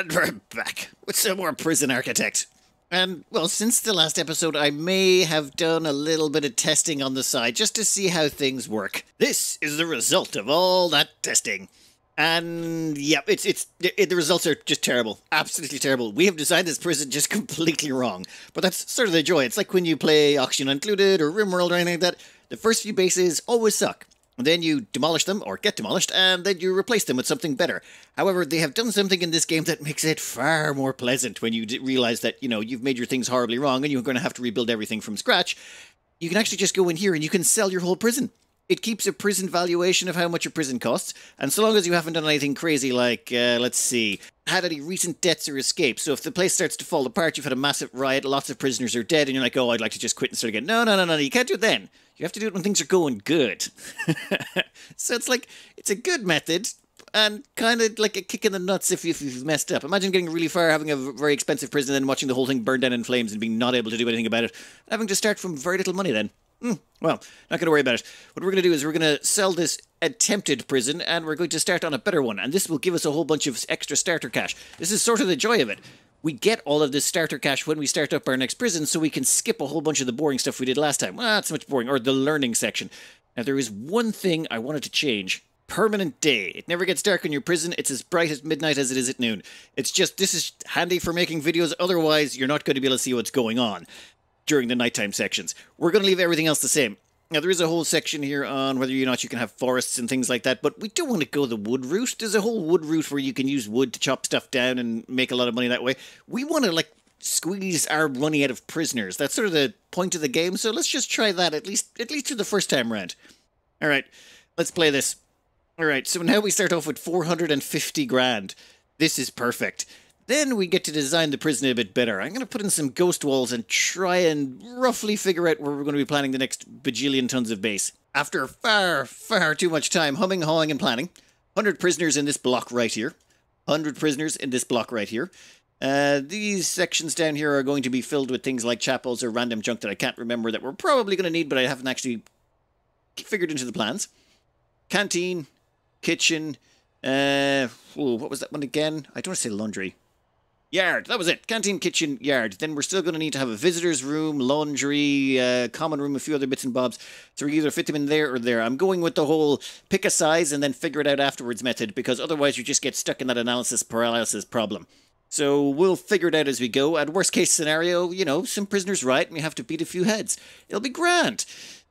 And we're back with some more Prison Architect. And, well, since the last episode, I may have done a little bit of testing on the side just to see how things work. This is the result of all that testing. And yeah, it's it's it, the results are just terrible, absolutely terrible. We have designed this prison just completely wrong, but that's sort of the joy. It's like when you play Oxygen Not Included or RimWorld or anything like that. The first few bases always suck, then you demolish them, or get demolished, and then you replace them with something better. However, they have done something in this game that makes it far more pleasant when you realize that, you know, you've made your things horribly wrong and you're going to have to rebuild everything from scratch. You can actually just go in here and you can sell your whole prison. It keeps a prison valuation of how much your prison costs, and so long as you haven't done anything crazy like, uh, let's see, had any recent deaths or escapes. So if the place starts to fall apart, you've had a massive riot, lots of prisoners are dead, and you're like, oh, I'd like to just quit and start again. No, no, no, no, you can't do it then. You have to do it when things are going good. so it's like, it's a good method, and kind of like a kick in the nuts if, if you've messed up. Imagine getting really far, having a very expensive prison, and then watching the whole thing burn down in flames and being not able to do anything about it, having to start from very little money then. Mm, well, not going to worry about it. What we're going to do is we're going to sell this attempted prison and we're going to start on a better one. And this will give us a whole bunch of extra starter cash. This is sort of the joy of it. We get all of this starter cash when we start up our next prison so we can skip a whole bunch of the boring stuff we did last time. Well, not so much boring, or the learning section. Now, there is one thing I wanted to change permanent day. It never gets dark in your prison. It's as bright at midnight as it is at noon. It's just, this is handy for making videos. Otherwise, you're not going to be able to see what's going on during the nighttime sections. We're going to leave everything else the same. Now, there is a whole section here on whether or not you can have forests and things like that, but we don't want to go the wood route. There's a whole wood route where you can use wood to chop stuff down and make a lot of money that way. We want to, like, squeeze our money out of prisoners. That's sort of the point of the game, so let's just try that at least, at least for the first time round. All right, let's play this. All right, so now we start off with 450 grand. This is perfect. Then we get to design the prison a bit better. I'm going to put in some ghost walls and try and roughly figure out where we're going to be planning the next bajillion tons of base. After far, far too much time humming, hawing, and planning, 100 prisoners in this block right here. 100 prisoners in this block right here. Uh, these sections down here are going to be filled with things like chapels or random junk that I can't remember that we're probably going to need, but I haven't actually figured into the plans. Canteen, kitchen, uh, what was that one again? I don't want to say laundry. Yard. That was it. Canteen, kitchen, yard. Then we're still going to need to have a visitor's room, laundry, uh, common room, a few other bits and bobs. So we either fit them in there or there. I'm going with the whole pick a size and then figure it out afterwards method because otherwise you just get stuck in that analysis paralysis problem. So we'll figure it out as we go. At worst case scenario, you know, some prisoners riot and we have to beat a few heads. It'll be grand.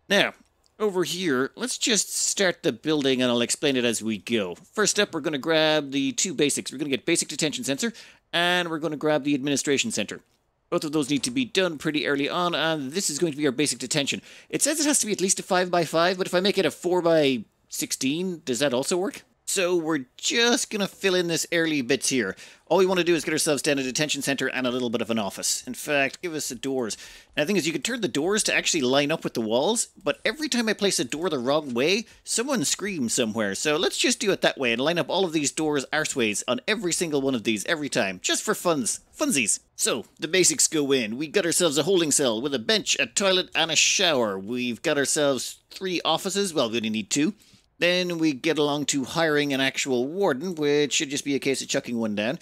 Now, over here, let's just start the building and I'll explain it as we go. First up, we're going to grab the two basics. We're going to get basic detention center and we're going to grab the administration center. Both of those need to be done pretty early on, and this is going to be our basic detention. It says it has to be at least a 5 by 5 but if I make it a 4 by 16 does that also work? So we're just going to fill in this early bits here. All we want to do is get ourselves down a detention center and a little bit of an office. In fact, give us the doors. Now, the thing is, you can turn the doors to actually line up with the walls, but every time I place a door the wrong way, someone screams somewhere. So let's just do it that way and line up all of these doors arseways on every single one of these every time, just for funs. Funsies. So, the basics go in. We got ourselves a holding cell with a bench, a toilet, and a shower. We've got ourselves three offices. Well, we only need two. Then we get along to hiring an actual warden, which should just be a case of chucking one down.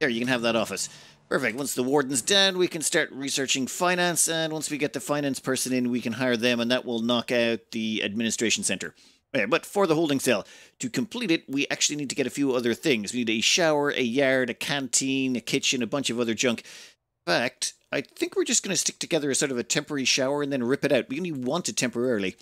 There, you can have that office. Perfect. Once the warden's down, we can start researching finance, and once we get the finance person in, we can hire them, and that will knock out the administration center. Okay, but for the holding cell, to complete it, we actually need to get a few other things. We need a shower, a yard, a canteen, a kitchen, a bunch of other junk. In fact, I think we're just going to stick together a sort of a temporary shower and then rip it out. We only want it temporarily.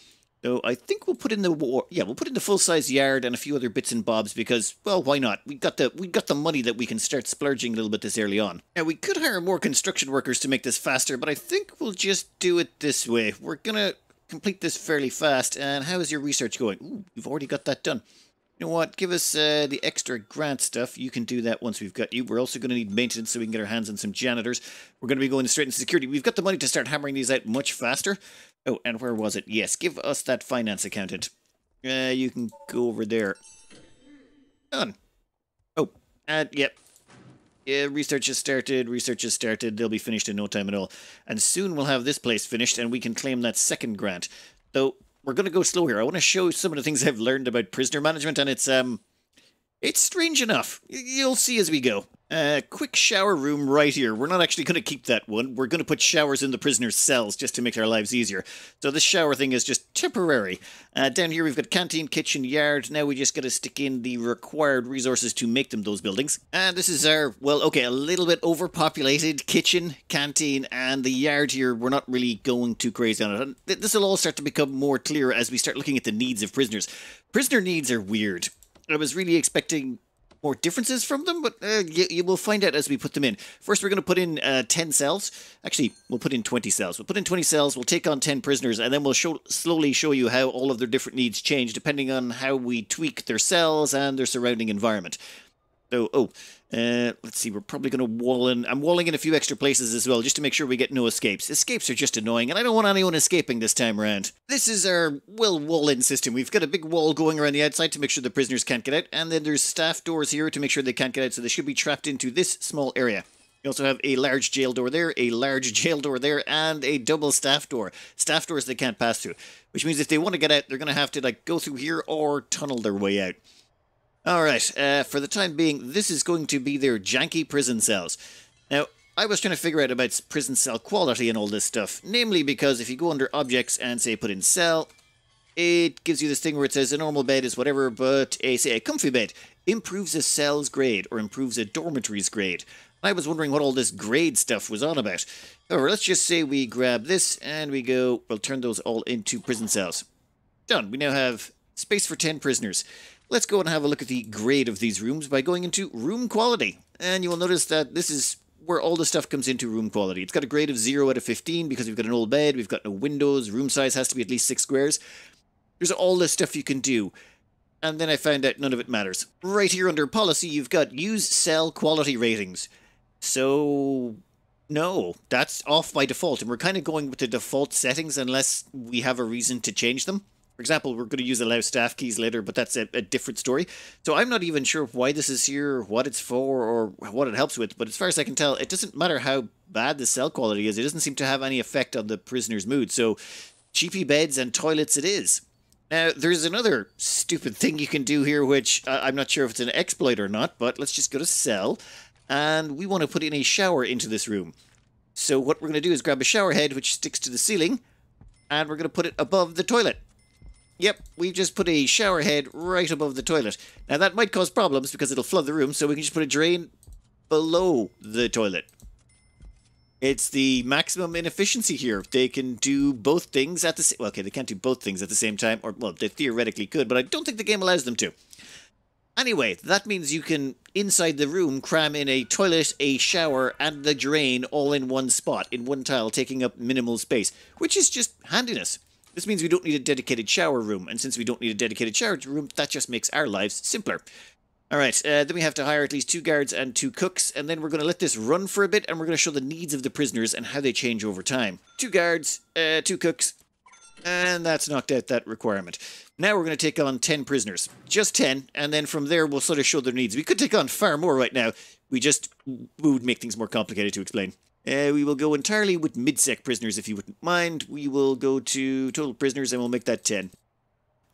So I think we'll put in the war. Yeah, we'll put in the full size yard and a few other bits and bobs because, well, why not? We got the we got the money that we can start splurging a little bit this early on. Now we could hire more construction workers to make this faster, but I think we'll just do it this way. We're gonna complete this fairly fast. And how is your research going? Ooh, you've already got that done. You know what? Give us uh, the extra grant stuff. You can do that once we've got you. We're also going to need maintenance so we can get our hands on some janitors. We're going to be going straight into security. We've got the money to start hammering these out much faster. Oh, and where was it? Yes, give us that finance accountant. Uh, you can go over there. Done. Oh, and yep. Yeah, research has started, research has started, they'll be finished in no time at all. And soon we'll have this place finished and we can claim that second grant. Though, we're going to go slow here. I want to show some of the things I've learned about prisoner management and it's, um, it's strange enough. You'll see as we go. Uh, quick shower room right here. We're not actually going to keep that one. We're going to put showers in the prisoners' cells just to make our lives easier. So this shower thing is just temporary. Uh, down here we've got canteen, kitchen, yard. Now we just got to stick in the required resources to make them those buildings. And this is our, well, okay, a little bit overpopulated kitchen, canteen, and the yard here. We're not really going too crazy on it. This will all start to become more clear as we start looking at the needs of prisoners. Prisoner needs are weird. I was really expecting more differences from them, but uh, you, you, will find out as we put them in. First, we're going to put in uh, 10 cells. Actually, we'll put in 20 cells. We'll put in 20 cells, we'll take on 10 prisoners, and then we'll show, slowly show you how all of their different needs change depending on how we tweak their cells and their surrounding environment. So, oh, uh, let's see, we're probably going to wall in. I'm walling in a few extra places as well, just to make sure we get no escapes. Escapes are just annoying, and I don't want anyone escaping this time around. This is our, well, wall-in system. We've got a big wall going around the outside to make sure the prisoners can't get out, and then there's staff doors here to make sure they can't get out, so they should be trapped into this small area. You also have a large jail door there, a large jail door there, and a double staff door. Staff doors they can't pass through, which means if they want to get out, they're going to have to, like, go through here or tunnel their way out. All right, uh, for the time being, this is going to be their janky prison cells. Now, I was trying to figure out about prison cell quality and all this stuff, namely because if you go under objects and say put in cell, it gives you this thing where it says a normal bed is whatever, but a say a comfy bed improves a cell's grade or improves a dormitory's grade. I was wondering what all this grade stuff was on about. However, let's just say we grab this and we go, we'll turn those all into prison cells. Done. We now have space for 10 prisoners. Let's go and have a look at the grade of these rooms by going into room quality. And you will notice that this is where all the stuff comes into room quality. It's got a grade of 0 out of 15 because we've got an old bed, we've got no windows, room size has to be at least 6 squares. There's all this stuff you can do. And then I found out none of it matters. Right here under policy, you've got use cell quality ratings. So, no, that's off by default. And we're kind of going with the default settings unless we have a reason to change them. For example, we're going to use allow staff keys later, but that's a, a, different story. So I'm not even sure why this is here, what it's for, or what it helps with. But as far as I can tell, it doesn't matter how bad the cell quality is. It doesn't seem to have any effect on the prisoner's mood. So cheapy beds and toilets it is. Now, there's another stupid thing you can do here, which uh, I'm not sure if it's an exploit or not, but let's just go to cell. And we want to put in a shower into this room. So what we're going to do is grab a shower head, which sticks to the ceiling, and we're going to put it above the toilet. Yep, we've just put a shower head right above the toilet. Now that might cause problems because it'll flood the room, so we can just put a drain below the toilet. It's the maximum inefficiency here. They can do both things at the same... Well, okay, they can't do both things at the same time, or, well, they theoretically could, but I don't think the game allows them to. Anyway, that means you can, inside the room, cram in a toilet, a shower, and the drain all in one spot, in one tile, taking up minimal space, which is just handiness. This means we don't need a dedicated shower room, and since we don't need a dedicated shower room, that just makes our lives simpler. Alright, uh, then we have to hire at least two guards and two cooks, and then we're going to let this run for a bit, and we're going to show the needs of the prisoners and how they change over time. Two guards, uh, two cooks, and that's knocked out that requirement. Now we're going to take on 10 prisoners. Just 10, and then from there we'll sort of show their needs. We could take on far more right now. We just would make things more complicated to explain. Uh, we will go entirely with mid-sec prisoners, if you wouldn't mind. We will go to total prisoners, and we'll make that 10.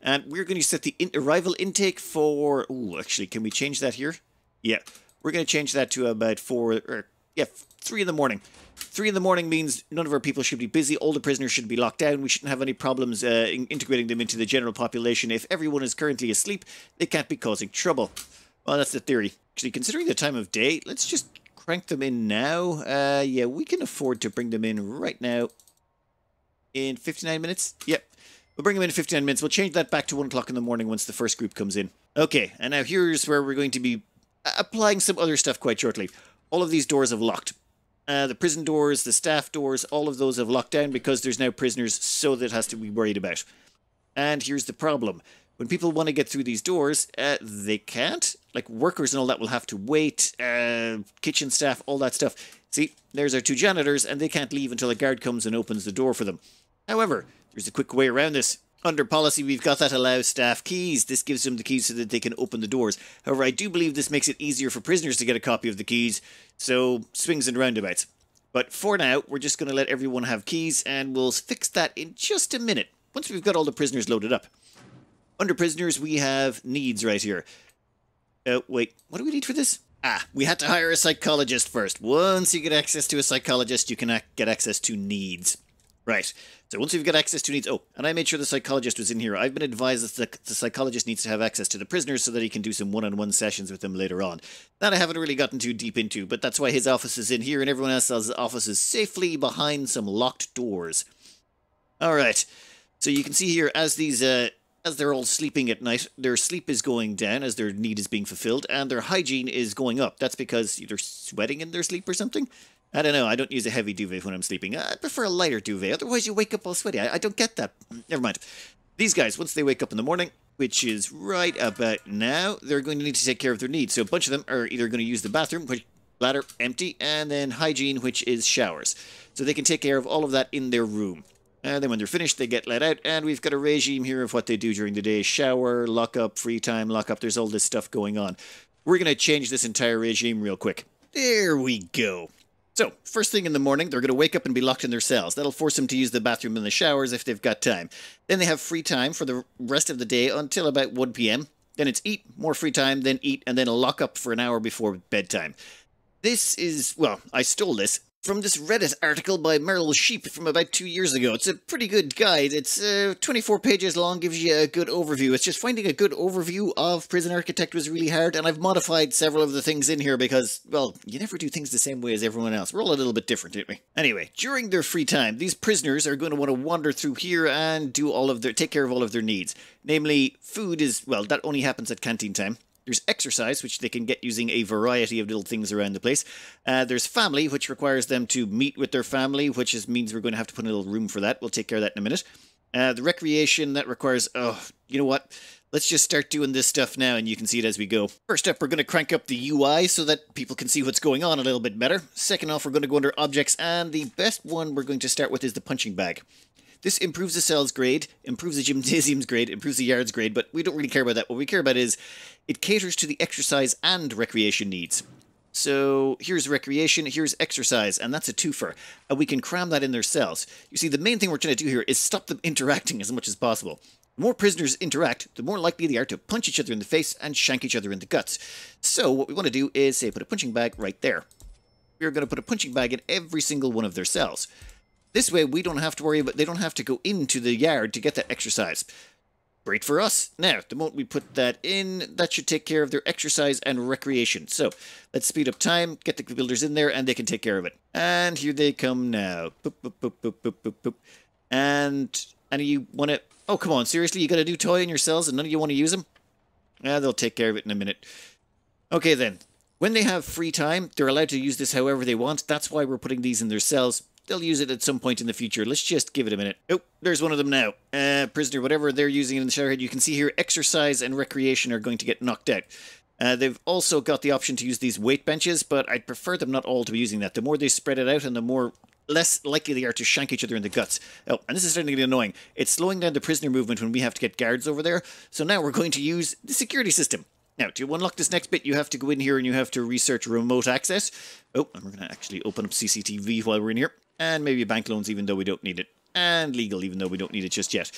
And we're going to set the in arrival intake for... Oh, actually, can we change that here? Yeah, we're going to change that to about 4... Or, yeah, 3 in the morning. 3 in the morning means none of our people should be busy. All the prisoners should be locked down. We shouldn't have any problems uh, in integrating them into the general population. If everyone is currently asleep, they can't be causing trouble. Well, that's the theory. Actually, considering the time of day, let's just crank them in now. Uh, yeah, we can afford to bring them in right now. In 59 minutes? Yep. We'll bring them in 59 minutes. We'll change that back to 1 o'clock in the morning once the first group comes in. Okay, and now here's where we're going to be applying some other stuff quite shortly. All of these doors have locked. Uh, the prison doors, the staff doors, all of those have locked down because there's now prisoners, so that has to be worried about. And here's the problem. When people want to get through these doors, uh, they can't. Like workers and all that will have to wait. Uh, kitchen staff, all that stuff. See, there's our two janitors, and they can't leave until a guard comes and opens the door for them. However, there's a quick way around this. Under policy, we've got that allow staff keys. This gives them the keys so that they can open the doors. However, I do believe this makes it easier for prisoners to get a copy of the keys, so swings and roundabouts. But for now, we're just going to let everyone have keys, and we'll fix that in just a minute, once we've got all the prisoners loaded up. Under prisoners, we have needs right here. Uh, wait, what do we need for this? Ah, we had to hire a psychologist first. Once you get access to a psychologist, you can get access to needs. Right. So once we've got access to needs, oh, and I made sure the psychologist was in here. I've been advised that the, the psychologist needs to have access to the prisoners so that he can do some one-on-one sessions with them later on. That I haven't really gotten too deep into, but that's why his office is in here and everyone else's office is safely behind some locked doors. All right. So you can see here as these uh, as they're all sleeping at night, their sleep is going down as their need is being fulfilled, and their hygiene is going up. That's because they're sweating in their sleep or something. I don't know. I don't use a heavy duvet when I'm sleeping. I prefer a lighter duvet. Otherwise, you wake up all sweaty. I, I don't get that. Never mind. These guys, once they wake up in the morning, which is right about now, they're going to need to take care of their needs. So a bunch of them are either going to use the bathroom, which bladder empty, and then hygiene, which is showers. So they can take care of all of that in their room. And then when they're finished, they get let out, and we've got a regime here of what they do during the day. Shower, lock up, free time, lock up. There's all this stuff going on. We're going to change this entire regime real quick. There we go. So, first thing in the morning, they're going to wake up and be locked in their cells. That'll force them to use the bathroom and the showers if they've got time. Then they have free time for the rest of the day until about 1 p.m. Then it's eat, more free time, then eat, and then a lock up for an hour before bedtime. This is, well, I stole this from this Reddit article by Merrill Sheep from about two years ago. It's a pretty good guide. It's uh, 24 pages long, gives you a good overview. It's just finding a good overview of Prison Architect was really hard, and I've modified several of the things in here because, well, you never do things the same way as everyone else. We're all a little bit different, aren't we? Anyway, during their free time, these prisoners are going to want to wander through here and do all of their, take care of all of their needs. Namely, food is, well, that only happens at canteen time. There's exercise, which they can get using a variety of little things around the place. Uh, there's family, which requires them to meet with their family, which is, means we're going to have to put in a little room for that. We'll take care of that in a minute. Uh, the recreation, that requires, oh, you know what? Let's just start doing this stuff now and you can see it as we go. First up, we're going to crank up the UI so that people can see what's going on a little bit better. Second off, we're going to go under objects and the best one we're going to start with is the punching bag. This improves the cell's grade, improves the gymnasium's grade, improves the yard's grade, but we don't really care about that. What we care about is it caters to the exercise and recreation needs. So here's recreation, here's exercise, and that's a twofer. And we can cram that in their cells. You see, the main thing we're trying to do here is stop them interacting as much as possible. The more prisoners interact, the more likely they are to punch each other in the face and shank each other in the guts. So what we want to do is, say, put a punching bag right there. We're going to put a punching bag in every single one of their cells. This way, we don't have to worry about, they don't have to go into the yard to get that exercise. Great for us. Now, the moment we put that in, that should take care of their exercise and recreation. So, let's speed up time, get the builders in there, and they can take care of it. And here they come now. Boop, boop, boop, boop, boop, boop, boop. And, and you want to... Oh, come on, seriously? You got a new toy in your cells and none of you want to use them? Yeah, they'll take care of it in a minute. Okay, then. When they have free time, they're allowed to use this however they want. That's why we're putting these in their cells. They'll use it at some point in the future. Let's just give it a minute. Oh, there's one of them now. Uh, prisoner, whatever they're using in the showerhead. You can see here exercise and recreation are going to get knocked out. Uh, they've also got the option to use these weight benches, but I'd prefer them not all to be using that. The more they spread it out and the more less likely they are to shank each other in the guts. Oh, and this is starting to get annoying. It's slowing down the prisoner movement when we have to get guards over there. So now we're going to use the security system. Now, to unlock this next bit, you have to go in here and you have to research remote access. Oh, and we're going to actually open up CCTV while we're in here and maybe bank loans even though we don't need it, and legal even though we don't need it just yet.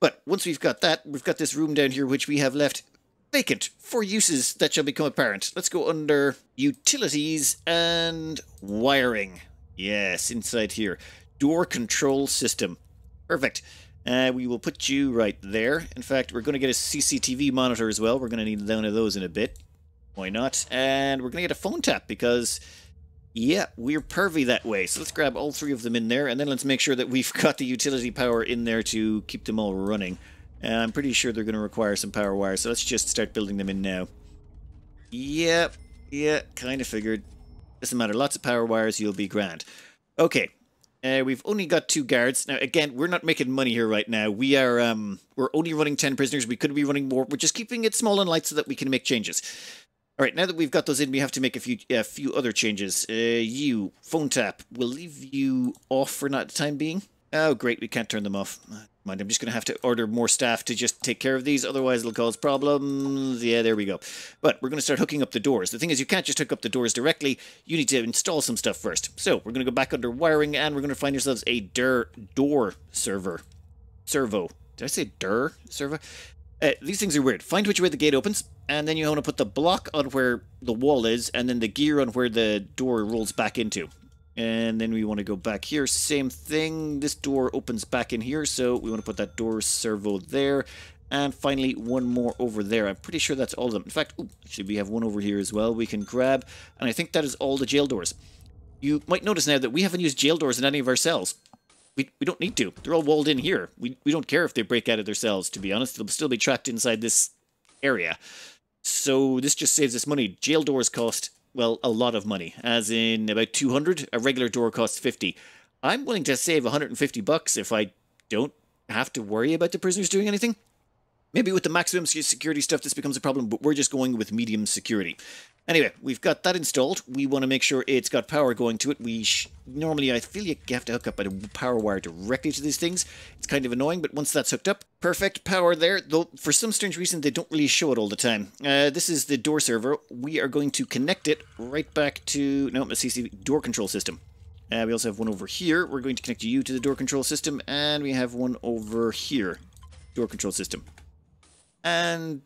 But once we've got that, we've got this room down here which we have left vacant for uses that shall become apparent. Let's go under utilities and wiring. Yes, inside here. Door control system. Perfect. Uh, we will put you right there. In fact, we're going to get a CCTV monitor as well. We're going to need one of those in a bit. Why not? And we're going to get a phone tap because yeah, we're pervy that way. So let's grab all three of them in there, and then let's make sure that we've got the utility power in there to keep them all running. And I'm pretty sure they're going to require some power wires, so let's just start building them in now. Yep, yeah, kind of figured. Doesn't matter, lots of power wires, you'll be grand. Okay, uh, we've only got two guards. Now, again, we're not making money here right now. We are, um, we're only running 10 prisoners. We could be running more. We're just keeping it small and light so that we can make changes. All right, now that we've got those in, we have to make a few a few other changes. Uh, you, phone tap, we'll leave you off for not the time being. Oh, great, we can't turn them off. Mind, I'm just going to have to order more staff to just take care of these, otherwise it'll cause problems. Yeah, there we go. But we're going to start hooking up the doors. The thing is, you can't just hook up the doors directly. You need to install some stuff first. So, we're going to go back under wiring, and we're going to find ourselves a DIR door server. Servo. Did I say DIR servo? Uh, these things are weird. Find which way the gate opens and then you want to put the block on where the wall is, and then the gear on where the door rolls back into. And then we want to go back here. Same thing. This door opens back in here, so we want to put that door servo there. And finally, one more over there. I'm pretty sure that's all of them. In fact, ooh, actually, we have one over here as well we can grab. And I think that is all the jail doors. You might notice now that we haven't used jail doors in any of our cells. We, we don't need to. They're all walled in here. We, we don't care if they break out of their cells, to be honest. They'll still be trapped inside this area. So this just saves us money. Jail doors cost well, a lot of money, as in about 200. A regular door costs 50. I'm willing to save 150 bucks if I don't have to worry about the prisoners doing anything. Maybe with the maximum security stuff this becomes a problem, but we're just going with medium security. Anyway, we've got that installed. We want to make sure it's got power going to it. We normally, I feel you have to hook up a power wire directly to these things. It's kind of annoying, but once that's hooked up, perfect power there. Though for some strange reason, they don't really show it all the time. Uh, this is the door servo. We are going to connect it right back to no, the CC door control system. Uh, we also have one over here. We're going to connect you to the door control system, and we have one over here, door control system. And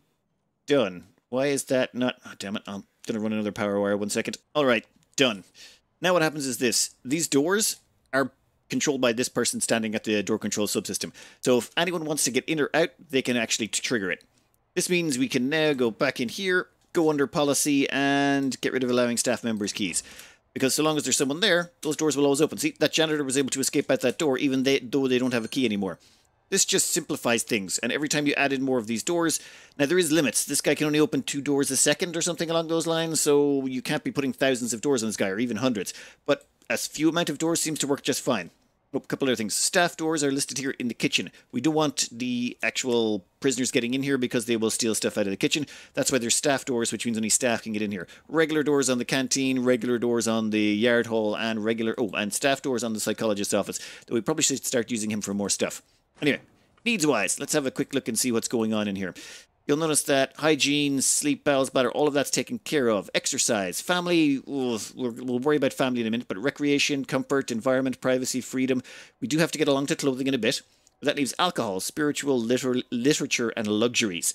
done. Why is that not? Oh, damn it! I'm Gonna run another power wire, one second. Alright, done. Now what happens is this. These doors are controlled by this person standing at the door control subsystem. So if anyone wants to get in or out, they can actually trigger it. This means we can now go back in here, go under policy, and get rid of allowing staff members keys. Because so long as there's someone there, those doors will always open. See, that janitor was able to escape out that door even they, though they don't have a key anymore. This just simplifies things, and every time you add in more of these doors, now there is limits. This guy can only open two doors a second or something along those lines, so you can't be putting thousands of doors on this guy, or even hundreds. But a few amount of doors seems to work just fine. Oh, a couple other things. Staff doors are listed here in the kitchen. We don't want the actual prisoners getting in here because they will steal stuff out of the kitchen. That's why there's staff doors, which means only staff can get in here. Regular doors on the canteen, regular doors on the yard hall, and regular oh, and staff doors on the psychologist's office. Though we probably should start using him for more stuff. Anyway, needs-wise, let's have a quick look and see what's going on in here. You'll notice that hygiene, sleep, bowels, bladder, all of that's taken care of. Exercise, family, we'll, worry about family in a minute, but recreation, comfort, environment, privacy, freedom. We do have to get along to clothing in a bit. But that leaves alcohol, spiritual, liter literature, and luxuries.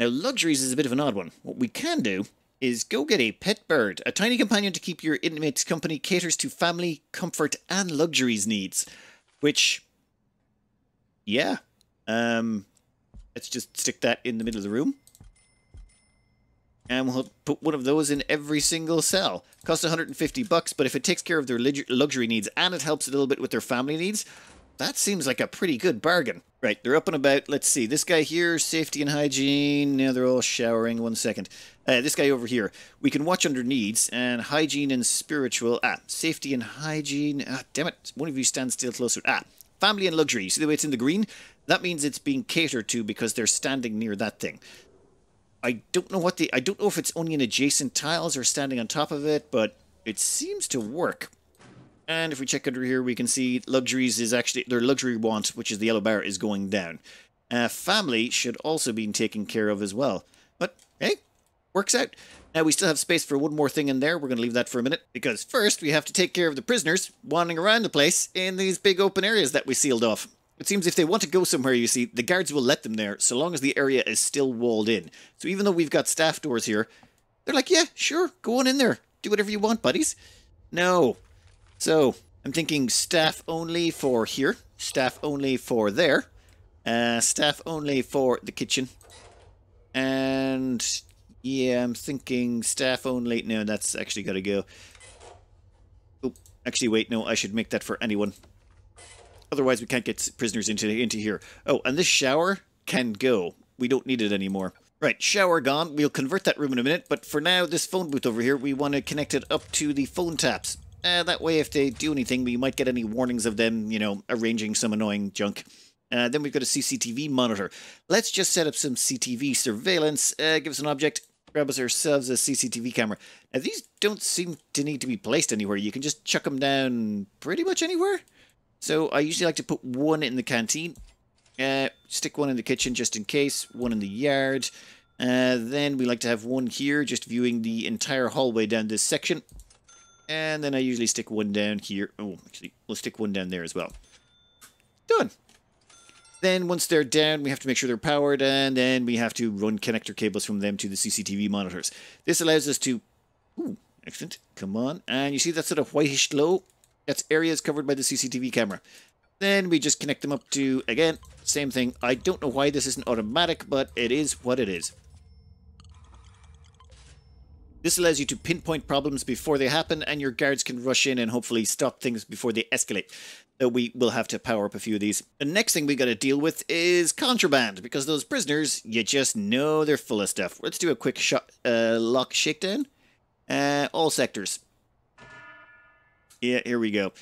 Now, luxuries is a bit of an odd one. What we can do is go get a pet bird. A tiny companion to keep your inmates company caters to family, comfort, and luxuries needs. Which, yeah, um, let's just stick that in the middle of the room. And we'll put one of those in every single cell. Costs 150 bucks, but if it takes care of their luxury needs and it helps a little bit with their family needs, that seems like a pretty good bargain. Right, they're up and about. Let's see. This guy here, safety and hygiene. Now they're all showering. One second. Uh, this guy over here. We can watch under needs and hygiene and spiritual. Ah, safety and hygiene. Ah, damn it. One of you stand still closer. Ah, family and luxury. See the way it's in the green? That means it's being catered to because they're standing near that thing. I don't know what the I don't know if it's only in adjacent tiles or standing on top of it, but it seems to work. And if we check under here, we can see luxuries is actually their luxury want, which is the yellow bar, is going down. Uh, family should also be taken care of as well. But hey, works out. Now we still have space for one more thing in there. We're going to leave that for a minute because first we have to take care of the prisoners wandering around the place in these big open areas that we sealed off. It seems if they want to go somewhere, you see, the guards will let them there so long as the area is still walled in. So even though we've got staff doors here, they're like, yeah, sure, go on in there. Do whatever you want, buddies. No. So, I'm thinking staff only for here, staff only for there, uh, staff only for the kitchen, and yeah, I'm thinking staff only. No, that's actually got to go. Oh, actually, wait, no, I should make that for anyone. Otherwise, we can't get prisoners into into here. Oh, and this shower can go. We don't need it anymore. Right, shower gone. We'll convert that room in a minute, but for now, this phone booth over here, we want to connect it up to the phone taps. Uh, that way, if they do anything, we might get any warnings of them, you know, arranging some annoying junk. Uh, then we've got a CCTV monitor. Let's just set up some CTV surveillance. Uh, give us an object. Grab us ourselves a CCTV camera. Now, these don't seem to need to be placed anywhere. You can just chuck them down pretty much anywhere. So I usually like to put one in the canteen, uh, stick one in the kitchen just in case, one in the yard. Uh, then we like to have one here, just viewing the entire hallway down this section. And then I usually stick one down here. Oh, actually, we'll stick one down there as well. Done. Then once they're down, we have to make sure they're powered, and then we have to run connector cables from them to the CCTV monitors. This allows us to... Ooh, excellent. Come on. And you see that sort of whitish glow? That's areas covered by the CCTV camera. Then we just connect them up to, again, same thing. I don't know why this isn't automatic, but it is what it is. This allows you to pinpoint problems before they happen, and your guards can rush in and hopefully stop things before they escalate. Though we will have to power up a few of these. The next thing we got to deal with is contraband, because those prisoners, you just know they're full of stuff. Let's do a quick shot, uh, lock shakedown. Uh, all sectors. Yeah, here we go.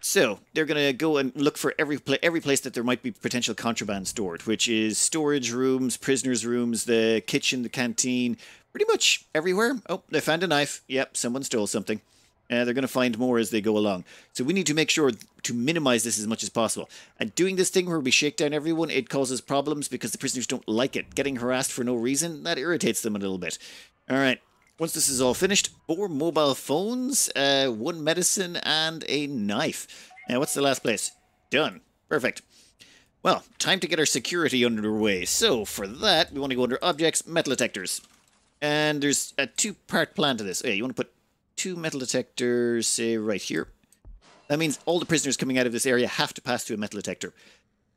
So they're going to go and look for every pla every place that there might be potential contraband stored, which is storage rooms, prisoners' rooms, the kitchen, the canteen, pretty much everywhere. Oh, they found a knife. Yep, someone stole something. Uh, they're going to find more as they go along. So we need to make sure to minimize this as much as possible. And doing this thing where we shake down everyone, it causes problems because the prisoners don't like it. Getting harassed for no reason, that irritates them a little bit. All right, once this is all finished, four mobile phones, uh, one medicine, and a knife. Now, what's the last place? Done. Perfect. Well, time to get our security underway. So, for that, we want to go under Objects, Metal Detectors. And there's a two-part plan to this. Okay, you want to put two metal detectors, say, right here. That means all the prisoners coming out of this area have to pass through a metal detector.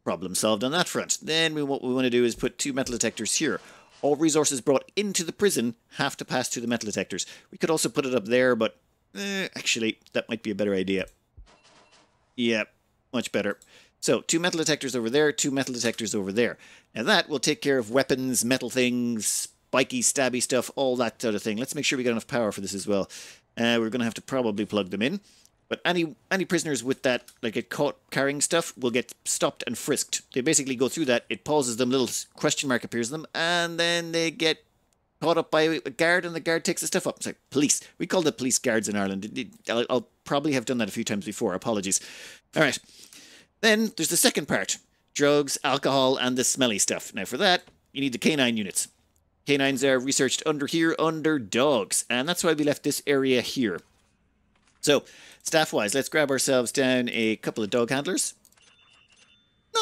Problem solved on that front. Then we, what we want to do is put two metal detectors here all resources brought into the prison have to pass through the metal detectors. We could also put it up there, but eh, actually, that might be a better idea. Yeah, much better. So, two metal detectors over there, two metal detectors over there. Now that will take care of weapons, metal things, spiky, stabby stuff, all that sort of thing. Let's make sure we got enough power for this as well. Uh, we're going to have to probably plug them in. But any any prisoners with that, like get caught carrying stuff, will get stopped and frisked. They basically go through that. It pauses them, little question mark appears them, and then they get caught up by a guard, and the guard takes the stuff up. It's like police. We call the police guards in Ireland. I'll, I'll probably have done that a few times before. Apologies. All right. Then there's the second part: drugs, alcohol, and the smelly stuff. Now for that, you need the canine units. Canines are researched under here under dogs, and that's why we left this area here. So Staff-wise, let's grab ourselves down a couple of dog handlers.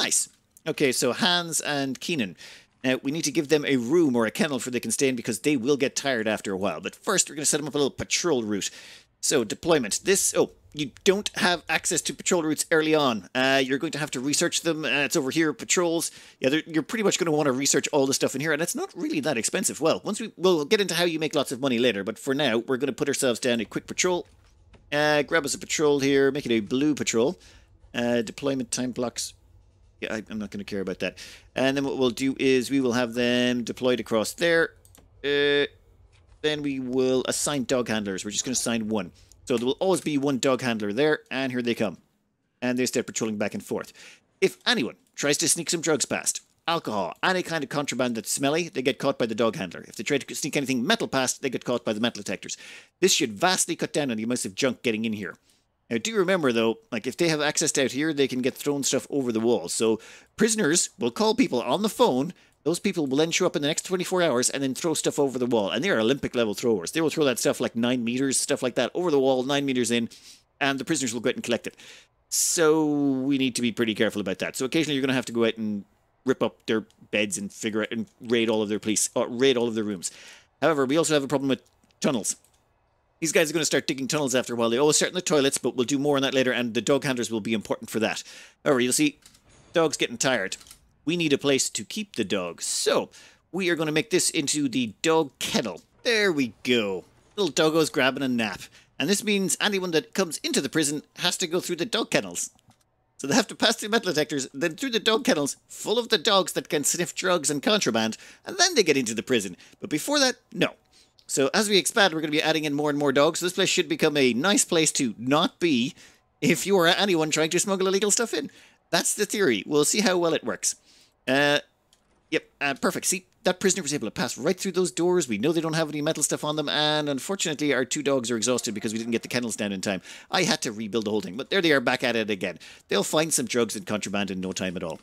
Nice. Okay, so Hans and Keenan. Now, we need to give them a room or a kennel for they can stay in because they will get tired after a while. But first, we're going to set them up a little patrol route. So, deployment. This, oh, you don't have access to patrol routes early on. Uh, you're going to have to research them. Uh, it's over here, patrols. Yeah, you're pretty much going to want to research all the stuff in here, and it's not really that expensive. Well, once we, we'll get into how you make lots of money later, but for now, we're going to put ourselves down a quick patrol uh, grab us a patrol here, make it a blue patrol. Uh, deployment time blocks. Yeah, I, am not going to care about that. And then what we'll do is we will have them deployed across there. Uh, then we will assign dog handlers. We're just going to assign one. So there will always be one dog handler there, and here they come. And they start patrolling back and forth. If anyone tries to sneak some drugs past, alcohol, any kind of contraband that's smelly, they get caught by the dog handler. If they try to sneak anything metal past, they get caught by the metal detectors. This should vastly cut down on the amount of junk getting in here. Now, do remember though, like if they have access out here, they can get thrown stuff over the wall. So prisoners will call people on the phone. Those people will then show up in the next 24 hours and then throw stuff over the wall. And they are Olympic level throwers. They will throw that stuff like nine meters, stuff like that, over the wall, nine meters in, and the prisoners will go out and collect it. So we need to be pretty careful about that. So occasionally you're going to have to go out and rip up their beds and figure out and raid all of their police, or raid all of their rooms. However, we also have a problem with tunnels. These guys are going to start digging tunnels after a while. They always start in the toilets, but we'll do more on that later, and the dog handlers will be important for that. However, you'll see, dogs getting tired. We need a place to keep the dogs, so we are going to make this into the dog kennel. There we go. Little doggo's grabbing a nap. And this means anyone that comes into the prison has to go through the dog kennels. So they have to pass through metal detectors, then through the dog kennels, full of the dogs that can sniff drugs and contraband, and then they get into the prison. But before that, no. So as we expand, we're going to be adding in more and more dogs. So this place should become a nice place to not be if you are anyone trying to smuggle illegal stuff in. That's the theory. We'll see how well it works. Uh, yep, uh, perfect. See, that prisoner was able to pass right through those doors. We know they don't have any metal stuff on them, and unfortunately, our two dogs are exhausted because we didn't get the kennels down in time. I had to rebuild the whole thing, but there they are back at it again. They'll find some drugs and contraband in no time at all.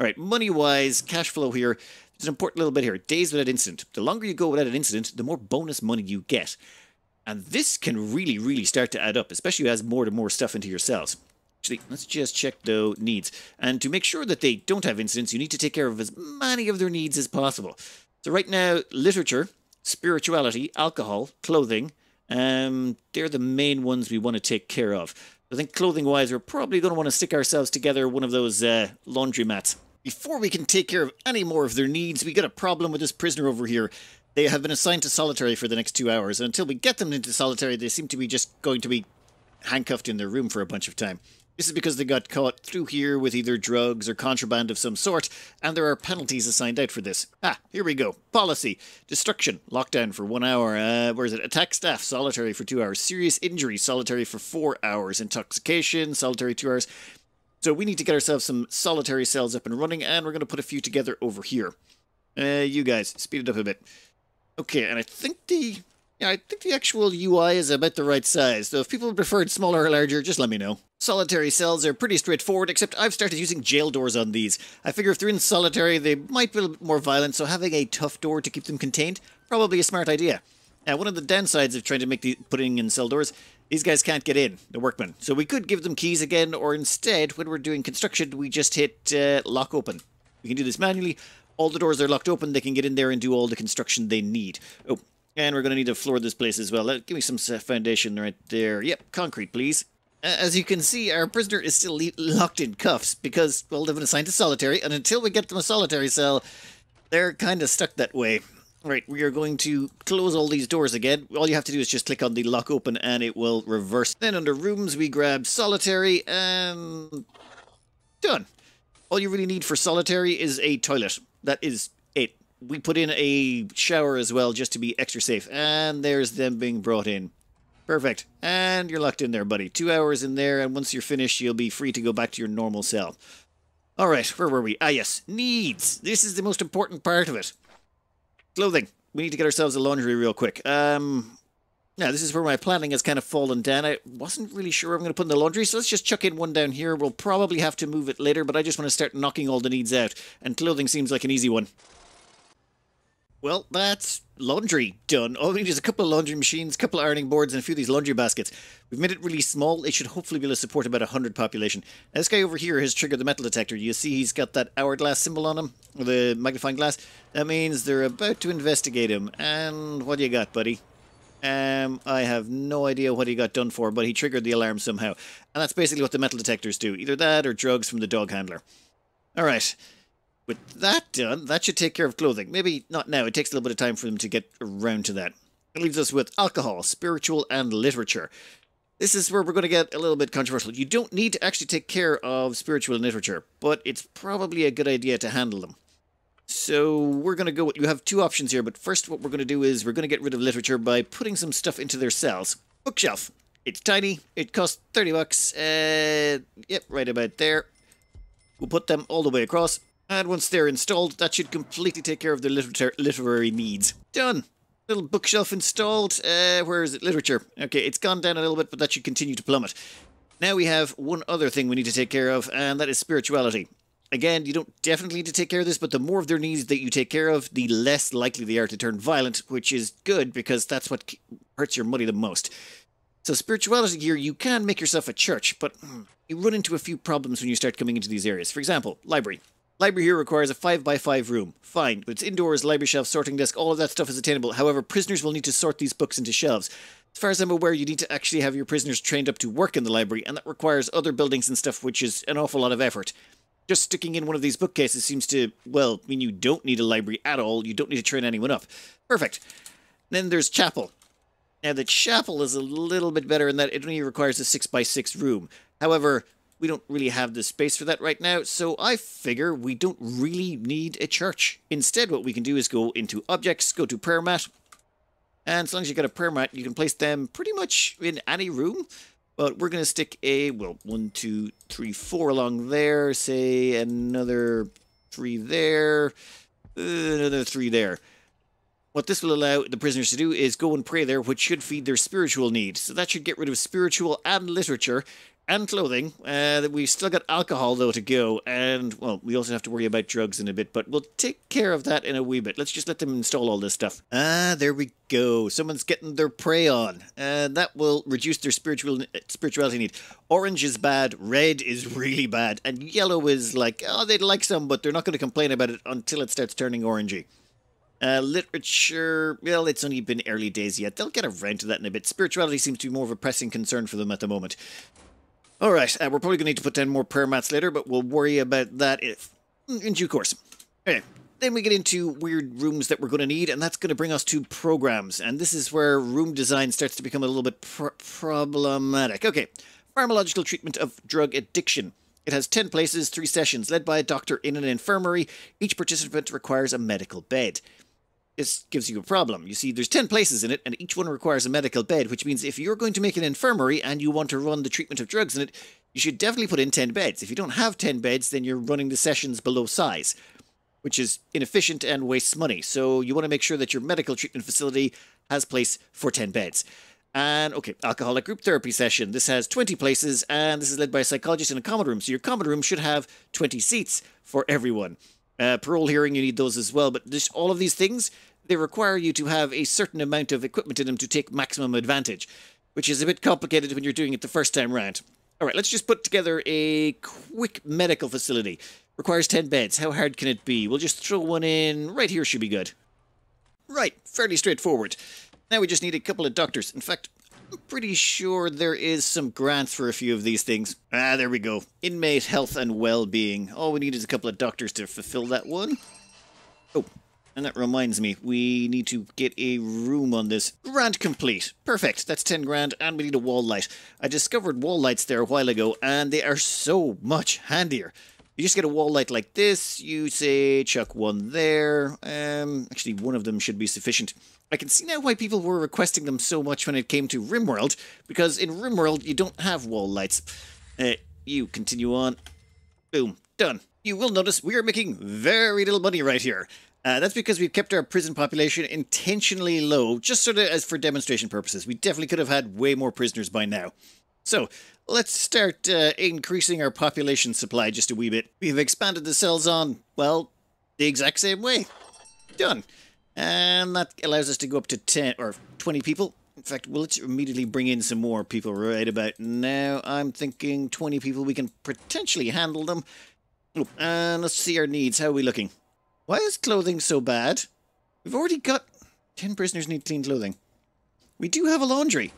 All right, money wise, cash flow here. There's an important little bit here. Days without incident. The longer you go without an incident, the more bonus money you get. And this can really, really start to add up, especially as more and more stuff into your cells. Actually, let's just check though needs. And to make sure that they don't have incidents, you need to take care of as many of their needs as possible. So right now, literature, spirituality, alcohol, clothing, um, they're the main ones we want to take care of. I think clothing wise, we're probably going to want to stick ourselves together one of those uh, laundry mats. Before we can take care of any more of their needs, we got a problem with this prisoner over here. They have been assigned to solitary for the next two hours, and until we get them into solitary, they seem to be just going to be handcuffed in their room for a bunch of time. This is because they got caught through here with either drugs or contraband of some sort, and there are penalties assigned out for this. Ah, here we go. Policy. Destruction. Lockdown for one hour. Uh, where is it? Attack staff. Solitary for two hours. Serious injury. Solitary for four hours. Intoxication. Solitary two hours. So we need to get ourselves some solitary cells up and running, and we're going to put a few together over here. Uh, you guys, speed it up a bit. Okay, and I think the yeah, I think the actual UI is about the right size, though if people preferred smaller or larger, just let me know. Solitary cells are pretty straightforward, except I've started using jail doors on these. I figure if they're in solitary, they might be a little bit more violent, so having a tough door to keep them contained, probably a smart idea. Now, one of the downsides of trying to make the putting in cell doors, these guys can't get in, the workmen. So we could give them keys again, or instead, when we're doing construction, we just hit uh, lock open. We can do this manually. All the doors are locked open, they can get in there and do all the construction they need. Oh, and we're going to need to floor this place as well. Give me some foundation right there. Yep, concrete, please. As you can see, our prisoner is still locked in cuffs because, well, they've been assigned to solitary, and until we get them a solitary cell, they're kind of stuck that way. Right, we are going to close all these doors again. All you have to do is just click on the lock open and it will reverse. Then under rooms, we grab solitary and done. All you really need for solitary is a toilet. That is we put in a shower as well just to be extra safe. And there's them being brought in. Perfect. And you're locked in there, buddy. Two hours in there, and once you're finished, you'll be free to go back to your normal cell. All right, where were we? Ah, yes, needs. This is the most important part of it. Clothing. We need to get ourselves a laundry real quick. Um, now, this is where my planning has kind of fallen down. I wasn't really sure I'm going to put in the laundry, so let's just chuck in one down here. We'll probably have to move it later, but I just want to start knocking all the needs out, and clothing seems like an easy one. Well, that's laundry done. All we need is a couple of laundry machines, a couple of ironing boards, and a few of these laundry baskets. We've made it really small. It should hopefully be able to support about 100 population. Now, this guy over here has triggered the metal detector. You see he's got that hourglass symbol on him, the magnifying glass. That means they're about to investigate him. And what do you got, buddy? Um, I have no idea what he got done for, but he triggered the alarm somehow. And that's basically what the metal detectors do. Either that or drugs from the dog handler. All right. With that done, that should take care of clothing. Maybe not now, it takes a little bit of time for them to get around to that. It leaves us with alcohol, spiritual, and literature. This is where we're going to get a little bit controversial. You don't need to actually take care of spiritual and literature, but it's probably a good idea to handle them. So we're going to go, you have two options here, but first what we're going to do is we're going to get rid of literature by putting some stuff into their cells. Bookshelf. It's tiny. It costs 30 bucks. Uh, yep, right about there. We'll put them all the way across. And once they're installed, that should completely take care of their liter literary needs. Done! Little bookshelf installed. Uh, where is it? Literature. Okay, it's gone down a little bit, but that should continue to plummet. Now we have one other thing we need to take care of, and that is spirituality. Again, you don't definitely need to take care of this, but the more of their needs that you take care of, the less likely they are to turn violent, which is good because that's what hurts your money the most. So spirituality here, you can make yourself a church, but hmm, you run into a few problems when you start coming into these areas. For example, library. Library here requires a 5x5 room. Fine, but it's indoors, library shelf, sorting desk, all of that stuff is attainable. However, prisoners will need to sort these books into shelves. As far as I'm aware, you need to actually have your prisoners trained up to work in the library, and that requires other buildings and stuff, which is an awful lot of effort. Just sticking in one of these bookcases seems to, well, mean you don't need a library at all. You don't need to train anyone up. Perfect. Then there's chapel. Now, the chapel is a little bit better in that it only requires a 6x6 room. However, we don't really have the space for that right now, so I figure we don't really need a church. Instead, what we can do is go into objects, go to prayer mat, and as long as you've got a prayer mat, you can place them pretty much in any room. But we're going to stick a, well, one, two, three, four along there, say another three there, another three there. What this will allow the prisoners to do is go and pray there, which should feed their spiritual needs. So that should get rid of spiritual and literature, and clothing. Uh, we've still got alcohol, though, to go. And, well, we also have to worry about drugs in a bit, but we'll take care of that in a wee bit. Let's just let them install all this stuff. Ah, there we go. Someone's getting their pray on. And that will reduce their spiritual spirituality need. Orange is bad, red is really bad, and yellow is like, oh, they'd like some, but they're not going to complain about it until it starts turning orangey. Uh, literature, well, it's only been early days yet. They'll get around to that in a bit. Spirituality seems to be more of a pressing concern for them at the moment. All right, uh, we're probably going to need to put down more prayer mats later, but we'll worry about that if in due course. Okay, then we get into weird rooms that we're going to need, and that's going to bring us to programs. And this is where room design starts to become a little bit pr problematic. Okay, pharmacological treatment of drug addiction. It has 10 places, 3 sessions, led by a doctor in an infirmary. Each participant requires a medical bed this gives you a problem. You see, there's 10 places in it, and each one requires a medical bed, which means if you're going to make an infirmary and you want to run the treatment of drugs in it, you should definitely put in 10 beds. If you don't have 10 beds, then you're running the sessions below size, which is inefficient and wastes money. So you want to make sure that your medical treatment facility has place for 10 beds. And okay, alcoholic group therapy session. This has 20 places, and this is led by a psychologist in a common room. So your common room should have 20 seats for everyone. Uh, parole hearing, you need those as well. But this, all of these things, they require you to have a certain amount of equipment in them to take maximum advantage, which is a bit complicated when you're doing it the first time round. All right, let's just put together a quick medical facility. Requires 10 beds. How hard can it be? We'll just throw one in right here should be good. Right, fairly straightforward. Now we just need a couple of doctors. In fact, Pretty sure there is some grants for a few of these things. Ah, there we go. Inmate health and well-being. All we need is a couple of doctors to fulfill that one. Oh, and that reminds me, we need to get a room on this. Grant complete. Perfect. That's 10 grand, and we need a wall light. I discovered wall lights there a while ago, and they are so much handier. You just get a wall light like this, you say chuck one there. Um, actually, one of them should be sufficient. I can see now why people were requesting them so much when it came to RimWorld, because in RimWorld you don't have wall lights. Uh, you continue on. Boom. Done. You will notice we are making very little money right here. Uh, that's because we've kept our prison population intentionally low, just sort of as for demonstration purposes. We definitely could have had way more prisoners by now. So, let's start uh, increasing our population supply just a wee bit. We've expanded the cells on, well, the exact same way. Done. And that allows us to go up to 10 or 20 people. In fact, well, let's immediately bring in some more people right about now. I'm thinking 20 people, we can potentially handle them. Oh, and let's see our needs. How are we looking? Why is clothing so bad? We've already got... Ten prisoners need clean clothing. We do have a laundry.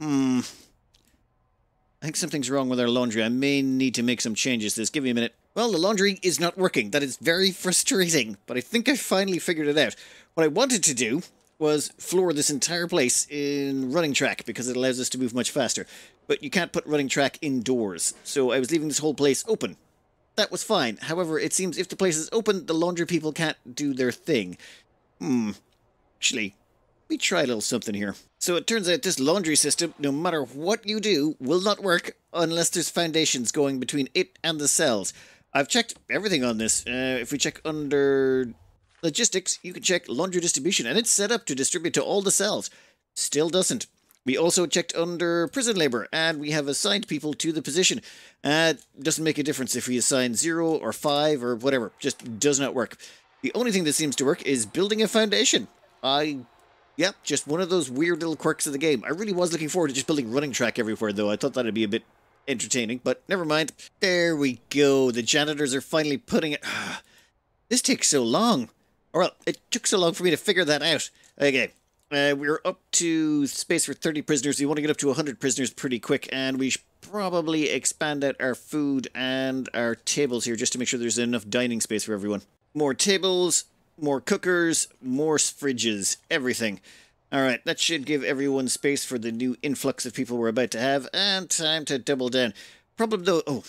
Hmm. I think something's wrong with our laundry. I may need to make some changes to this. Give me a minute. Well, the laundry is not working. That is very frustrating, but I think I finally figured it out. What I wanted to do was floor this entire place in running track because it allows us to move much faster. But you can't put running track indoors, so I was leaving this whole place open that was fine. However, it seems if the place is open, the laundry people can't do their thing. Hmm. Actually, let me try a little something here. So it turns out this laundry system, no matter what you do, will not work unless there's foundations going between it and the cells. I've checked everything on this. Uh, if we check under logistics, you can check laundry distribution, and it's set up to distribute to all the cells. Still doesn't. We also checked under prison labor, and we have assigned people to the position. Uh, doesn't make a difference if we assign zero or five or whatever. Just does not work. The only thing that seems to work is building a foundation. I, yep, just one of those weird little quirks of the game. I really was looking forward to just building running track everywhere, though. I thought that'd be a bit entertaining, but never mind. There we go. The janitors are finally putting it. this takes so long. Or well, it took so long for me to figure that out. Okay, uh, we're up to space for 30 prisoners. We want to get up to 100 prisoners pretty quick, and we probably expand out our food and our tables here just to make sure there's enough dining space for everyone. More tables, more cookers, more fridges, everything. Alright, that should give everyone space for the new influx of people we're about to have, and time to double down. Problem though, oh,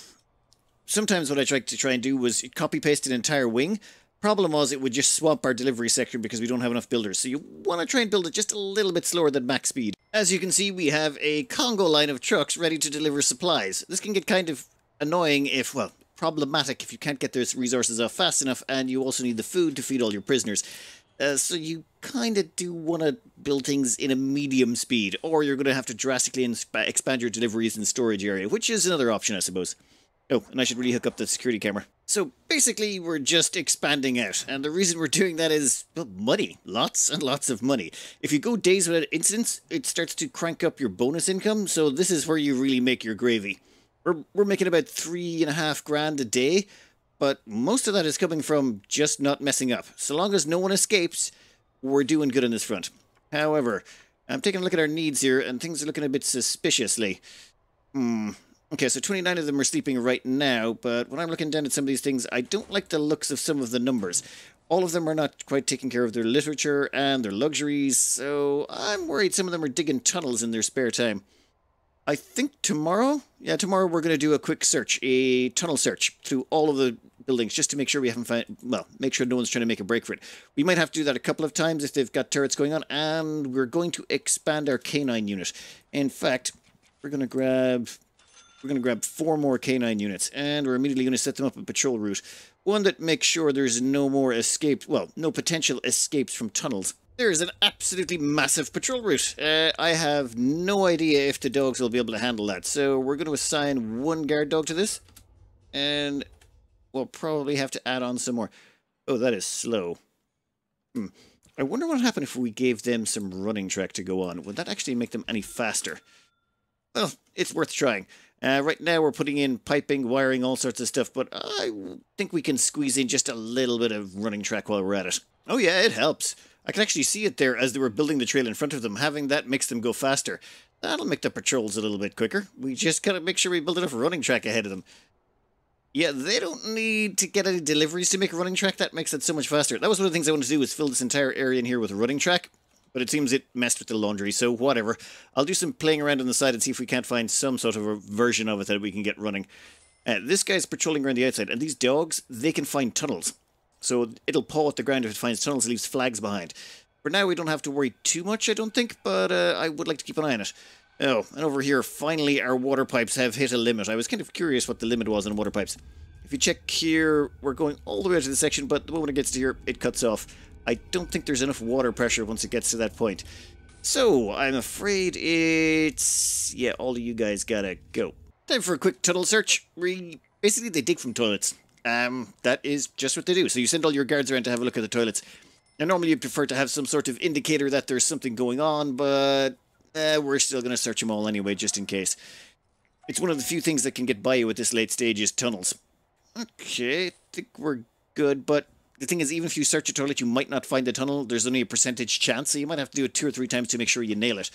sometimes what I tried to try and do was copy-paste an entire wing, Problem was it would just swamp our delivery section because we don't have enough builders, so you want to try and build it just a little bit slower than max speed. As you can see, we have a Congo line of trucks ready to deliver supplies. This can get kind of annoying if, well, problematic if you can't get those resources off fast enough and you also need the food to feed all your prisoners. Uh, so you kind of do want to build things in a medium speed, or you're going to have to drastically expand your deliveries and storage area, which is another option, I suppose. Oh, and I should really hook up the security camera. So basically, we're just expanding out, and the reason we're doing that is well, money. Lots and lots of money. If you go days without incidents, it starts to crank up your bonus income, so this is where you really make your gravy. We're, we're making about three and a half grand a day, but most of that is coming from just not messing up. So long as no one escapes, we're doing good on this front. However, I'm taking a look at our needs here, and things are looking a bit suspiciously. Hmm, Okay, so 29 of them are sleeping right now, but when I'm looking down at some of these things, I don't like the looks of some of the numbers. All of them are not quite taking care of their literature and their luxuries, so I'm worried some of them are digging tunnels in their spare time. I think tomorrow, yeah, tomorrow we're going to do a quick search, a tunnel search through all of the buildings just to make sure we haven't found, well, make sure no one's trying to make a break for it. We might have to do that a couple of times if they've got turrets going on, and we're going to expand our canine unit. In fact, we're going to grab we're going to grab four more canine units, and we're immediately going to set them up a patrol route. One that makes sure there's no more escapes, well, no potential escapes from tunnels. There's an absolutely massive patrol route. Uh, I have no idea if the dogs will be able to handle that, so we're going to assign one guard dog to this, and we'll probably have to add on some more. Oh, that is slow. Hmm. I wonder what would happen if we gave them some running track to go on. Would that actually make them any faster? Well, it's worth trying. Uh, right now we're putting in piping, wiring, all sorts of stuff, but I think we can squeeze in just a little bit of running track while we're at it. Oh yeah, it helps. I can actually see it there as they were building the trail in front of them. Having that makes them go faster. That'll make the patrols a little bit quicker. We just gotta make sure we build enough running track ahead of them. Yeah, they don't need to get any deliveries to make a running track. That makes it so much faster. That was one of the things I wanted to do was fill this entire area in here with a running track but it seems it messed with the laundry, so whatever. I'll do some playing around on the side and see if we can't find some sort of a version of it that we can get running. Uh, this guy's patrolling around the outside, and these dogs, they can find tunnels. So it'll paw at the ground if it finds tunnels, it leaves flags behind. For now, we don't have to worry too much, I don't think, but uh, I would like to keep an eye on it. Oh, and over here, finally, our water pipes have hit a limit. I was kind of curious what the limit was on water pipes. If you check here, we're going all the way out to the section, but the moment it gets to here, it cuts off. I don't think there's enough water pressure once it gets to that point. So, I'm afraid it's... Yeah, all of you guys gotta go. Time for a quick tunnel search. We Basically, they dig from toilets. Um, that is just what they do. So you send all your guards around to have a look at the toilets. And normally you prefer to have some sort of indicator that there's something going on, but uh, we're still going to search them all anyway, just in case. It's one of the few things that can get by you at this late stage is tunnels. Okay, I think we're good, but the thing is, even if you search a toilet, you might not find the tunnel. There's only a percentage chance, so you might have to do it two or three times to make sure you nail it.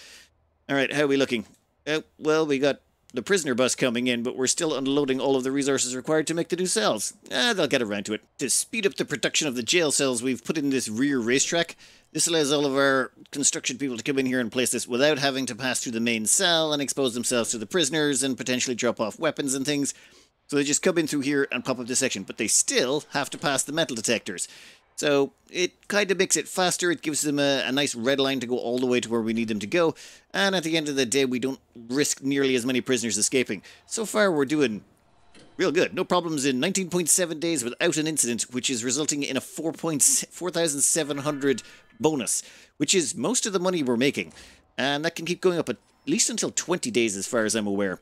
All right, how are we looking? Uh, well, we got the prisoner bus coming in, but we're still unloading all of the resources required to make the new cells. Ah, they'll get around to it. To speed up the production of the jail cells, we've put in this rear racetrack. This allows all of our construction people to come in here and place this without having to pass through the main cell and expose themselves to the prisoners and potentially drop off weapons and things. So they just come in through here and pop up this section, but they still have to pass the metal detectors. So it kind of makes it faster, it gives them a, a, nice red line to go all the way to where we need them to go, and at the end of the day we don't risk nearly as many prisoners escaping. So far we're doing real good. No problems in 19.7 days without an incident, which is resulting in a 4,700 bonus, which is most of the money we're making. And that can keep going up at least until 20 days as far as I'm aware.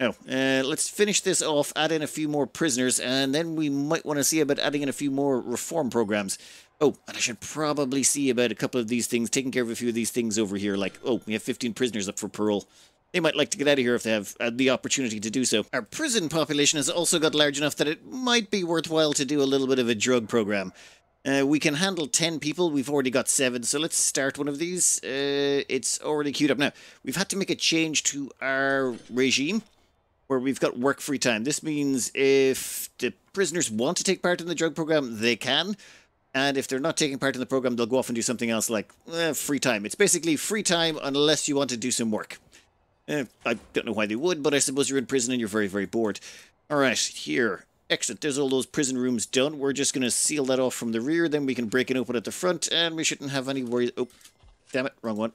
Oh, uh, let's finish this off, add in a few more prisoners, and then we might want to see about adding in a few more reform programs. Oh, and I should probably see about a couple of these things, taking care of a few of these things over here, like, oh, we have 15 prisoners up for parole. They might like to get out of here if they have uh, the opportunity to do so. Our prison population has also got large enough that it might be worthwhile to do a little bit of a drug program. Uh, we can handle 10 people. We've already got 7, so let's start one of these. Uh, it's already queued up. Now, we've had to make a change to our regime where we've got work free time. This means if the prisoners want to take part in the drug program, they can. And if they're not taking part in the program, they'll go off and do something else like eh, free time. It's basically free time unless you want to do some work. Eh, I don't know why they would, but I suppose you're in prison and you're very, very bored. All right, here. Exit. There's all those prison rooms done. We're just going to seal that off from the rear. Then we can break it open at the front, and we shouldn't have any worries. Oh, damn it. Wrong one.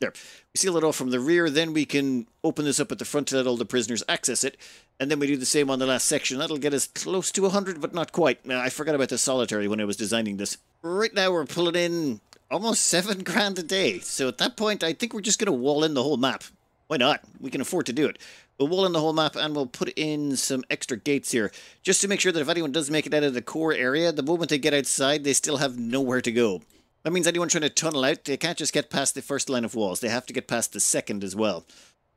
There. We seal it off from the rear, then we can open this up at the front to let all the prisoners access it. And then we do the same on the last section. That'll get us close to 100, but not quite. Now, I forgot about the solitary when I was designing this. Right now, we're pulling in almost seven grand a day. So at that point, I think we're just going to wall in the whole map. Why not? We can afford to do it. We'll wall in the whole map and we'll put in some extra gates here just to make sure that if anyone does make it out of the core area, the moment they get outside, they still have nowhere to go. That means anyone trying to tunnel out, they can't just get past the first line of walls. They have to get past the second as well.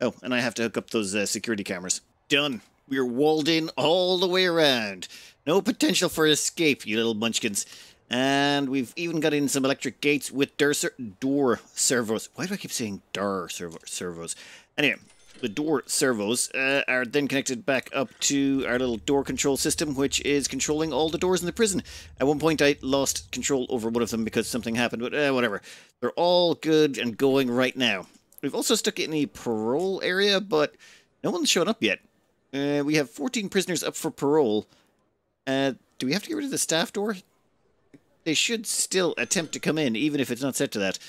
Oh, and I have to hook up those uh, security cameras. Done. We're walled in all the way around. No potential for escape, you little munchkins. And we've even got in some electric gates with door, door servos. Why do I keep saying door servo servos? Anyway, the door servos uh, are then connected back up to our little door control system, which is controlling all the doors in the prison. At one point, I lost control over one of them because something happened, but uh, whatever. They're all good and going right now. We've also stuck in the parole area, but no one's shown up yet. Uh, we have 14 prisoners up for parole. Uh, do we have to get rid of the staff door? They should still attempt to come in, even if it's not set to that.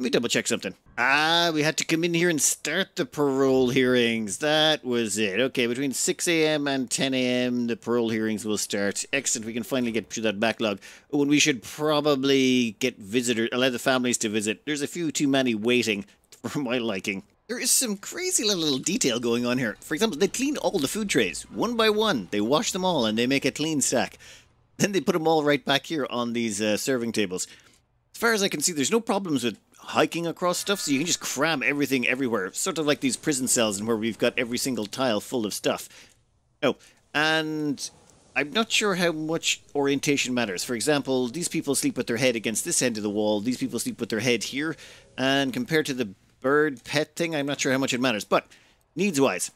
Let me double check something. Ah, we had to come in here and start the parole hearings. That was it. Okay, between 6 a.m. and 10 a.m., the parole hearings will start. Excellent, we can finally get through that backlog. Oh, and we should probably get visitors, allow the families to visit. There's a few too many waiting for my liking. There is some crazy little detail going on here. For example, they clean all the food trays, one by one. They wash them all and they make a clean stack. Then they put them all right back here on these uh, serving tables. As far as I can see, there's no problems with hiking across stuff, so you can just cram everything everywhere. Sort of like these prison cells and where we've got every single tile full of stuff. Oh, and I'm not sure how much orientation matters. For example, these people sleep with their head against this end of the wall, these people sleep with their head here, and compared to the bird pet thing, I'm not sure how much it matters. But, needs-wise,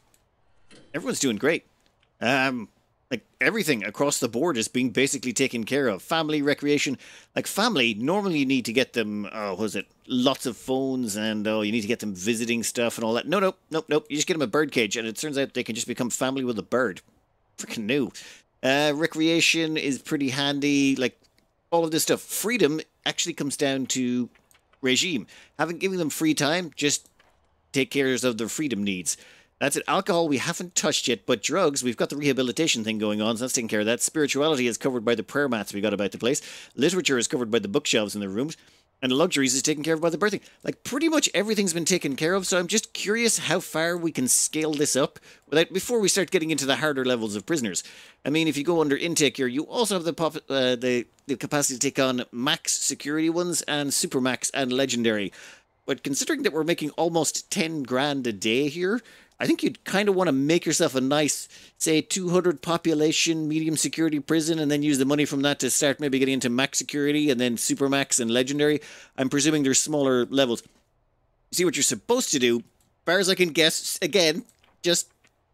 everyone's doing great. Um, like everything across the board is being basically taken care of. Family, recreation, like family. Normally, you need to get them. Oh, was it? Lots of phones, and oh, you need to get them visiting stuff and all that. No, no, nope, nope. You just get them a bird cage, and it turns out they can just become family with a bird. Freaking new. Uh, recreation is pretty handy. Like all of this stuff. Freedom actually comes down to regime. Having giving them free time, just take care of their freedom needs. That's it. Alcohol we haven't touched yet, but drugs, we've got the rehabilitation thing going on, so that's taking care of that. Spirituality is covered by the prayer mats we got about the place. Literature is covered by the bookshelves in the rooms. And the luxuries is taken care of by the birthing. Like, pretty much everything's been taken care of, so I'm just curious how far we can scale this up without before we start getting into the harder levels of prisoners. I mean, if you go under intake here, you also have the pop, uh, the, the capacity to take on max security ones and super max and legendary. But considering that we're making almost 10 grand a day here, I think you'd kind of want to make yourself a nice, say, 200 population medium security prison and then use the money from that to start maybe getting into max security and then super max and legendary. I'm presuming there's smaller levels. See what you're supposed to do, far as I can guess, again, just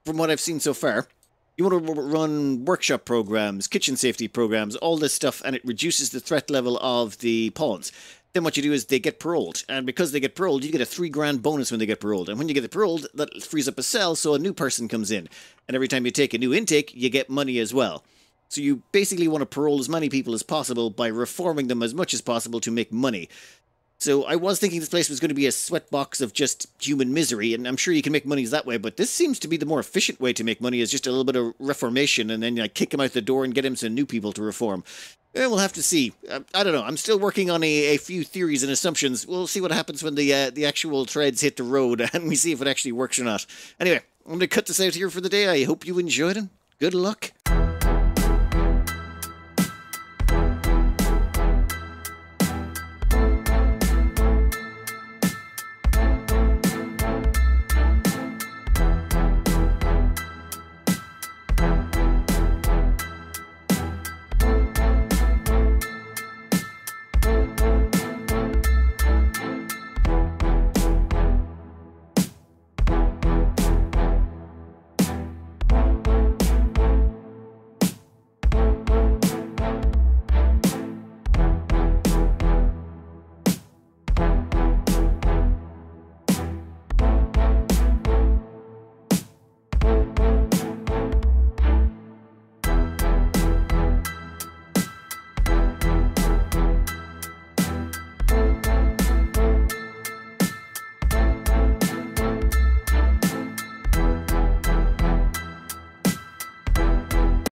from what I've seen so far. You want to run workshop programs, kitchen safety programs, all this stuff, and it reduces the threat level of the pawns then what you do is they get paroled. And because they get paroled, you get a three grand bonus when they get paroled. And when you get paroled, that frees up a cell so a new person comes in. And every time you take a new intake, you get money as well. So you basically want to parole as many people as possible by reforming them as much as possible to make money. So I was thinking this place was going to be a sweatbox of just human misery, and I'm sure you can make money that way, but this seems to be the more efficient way to make money is just a little bit of reformation and then like, kick him out the door and get him some new people to reform. Eh, we'll have to see. Uh, I don't know. I'm still working on a, a few theories and assumptions. We'll see what happens when the uh, the actual treads hit the road and we see if it actually works or not. Anyway, I'm going to cut this out here for the day. I hope you enjoyed it. Good luck.